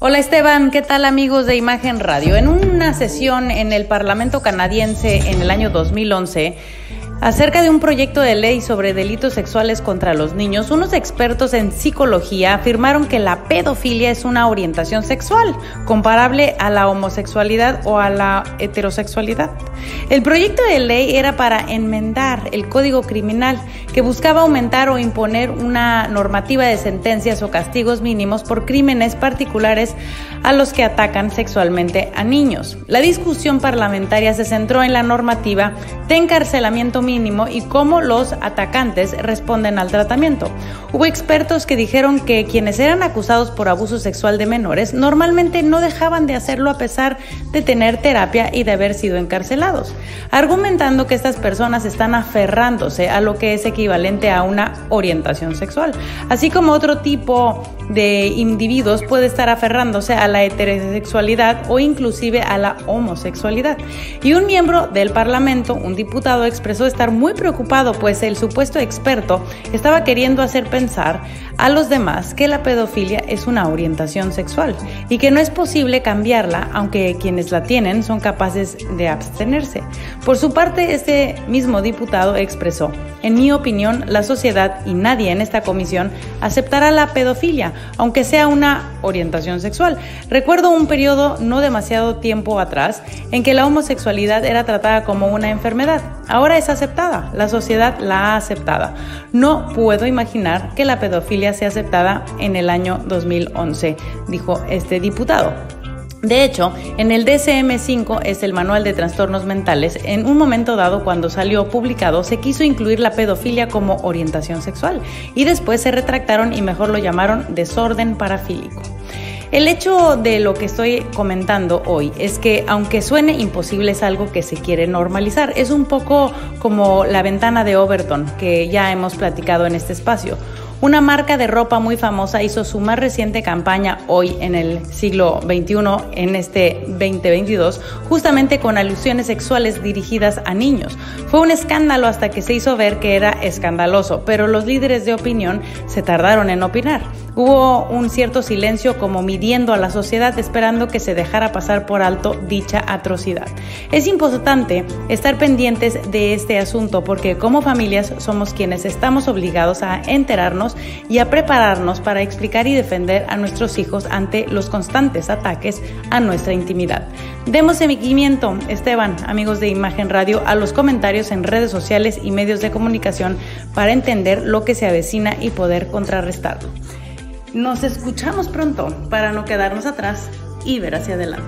Hola Esteban, ¿qué tal amigos de Imagen Radio? En una sesión en el Parlamento canadiense en el año 2011, Acerca de un proyecto de ley sobre delitos sexuales contra los niños, unos expertos en psicología afirmaron que la pedofilia es una orientación sexual comparable a la homosexualidad o a la heterosexualidad. El proyecto de ley era para enmendar el Código Criminal que buscaba aumentar o imponer una normativa de sentencias o castigos mínimos por crímenes particulares a los que atacan sexualmente a niños. La discusión parlamentaria se centró en la normativa de encarcelamiento mínimo y cómo los atacantes responden al tratamiento. Hubo expertos que dijeron que quienes eran acusados por abuso sexual de menores normalmente no dejaban de hacerlo a pesar de tener terapia y de haber sido encarcelados, argumentando que estas personas están aferrándose a lo que es equivalente a una orientación sexual, así como otro tipo de individuos puede estar aferrándose a la heterosexualidad o inclusive a la homosexualidad. Y un miembro del Parlamento, un diputado, expresó estar muy preocupado pues el supuesto experto estaba queriendo hacer pensar a los demás que la pedofilia es una orientación sexual y que no es posible cambiarla aunque quienes la tienen son capaces de abstenerse. Por su parte, este mismo diputado expresó, en mi opinión, la sociedad y nadie en esta comisión aceptará la pedofilia, aunque sea una orientación sexual. Recuerdo un periodo no demasiado tiempo atrás en que la homosexualidad era tratada como una enfermedad. Ahora es aceptada, la sociedad la ha aceptada. No puedo imaginar que la pedofilia sea aceptada en el año 2011, dijo este diputado. De hecho, en el DCM5 es el Manual de Trastornos Mentales. En un momento dado, cuando salió publicado, se quiso incluir la pedofilia como orientación sexual y después se retractaron y mejor lo llamaron desorden parafílico. El hecho de lo que estoy comentando hoy es que aunque suene imposible es algo que se quiere normalizar. Es un poco como la ventana de Overton que ya hemos platicado en este espacio. Una marca de ropa muy famosa hizo su más reciente campaña hoy en el siglo XXI, en este 2022, justamente con alusiones sexuales dirigidas a niños. Fue un escándalo hasta que se hizo ver que era escandaloso, pero los líderes de opinión se tardaron en opinar. Hubo un cierto silencio como midiendo a la sociedad esperando que se dejara pasar por alto dicha atrocidad. Es importante estar pendientes de este asunto porque como familias somos quienes estamos obligados a enterarnos y a prepararnos para explicar y defender a nuestros hijos ante los constantes ataques a nuestra intimidad. Demos seguimiento, Esteban, amigos de Imagen Radio, a los comentarios en redes sociales y medios de comunicación para entender lo que se avecina y poder contrarrestarlo. Nos escuchamos pronto para no quedarnos atrás y ver hacia adelante.